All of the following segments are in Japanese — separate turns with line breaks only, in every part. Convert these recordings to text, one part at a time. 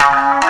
は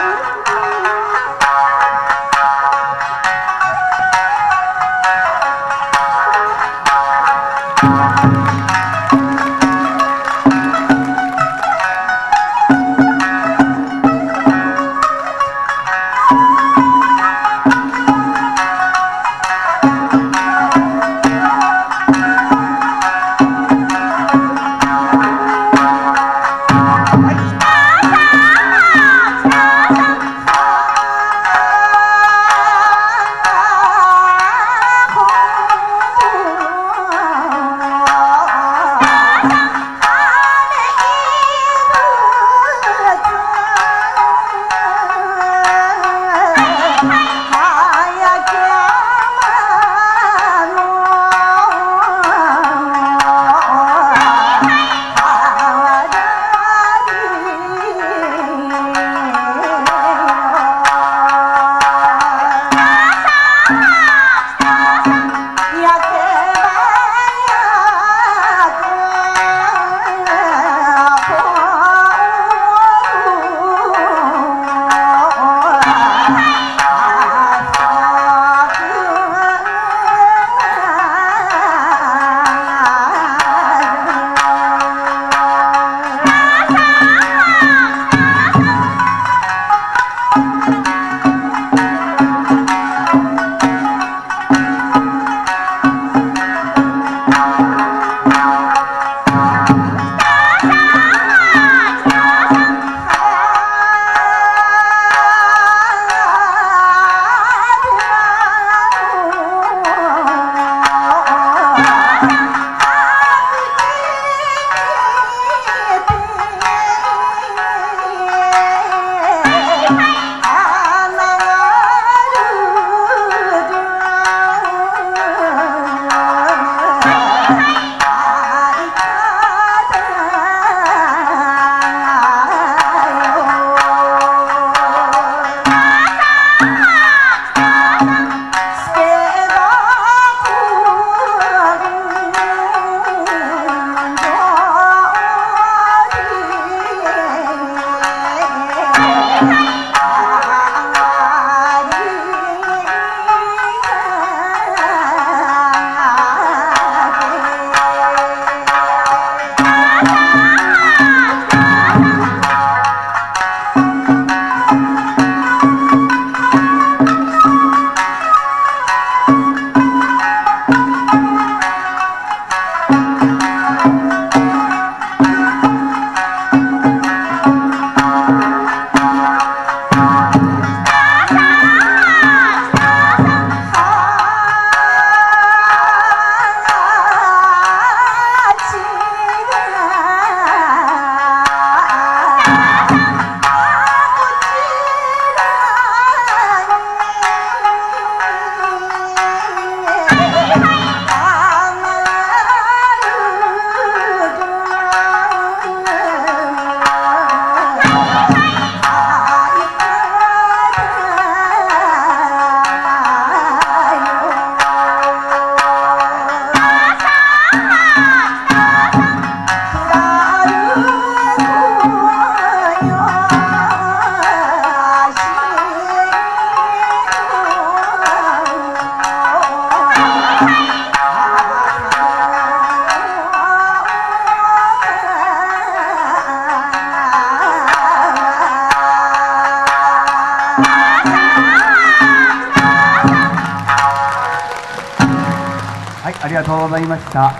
ありがとうございました。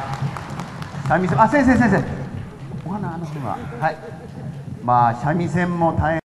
三味線、あ、先生、先生。お花、あの辺は。はい。まあ、三味線も大変。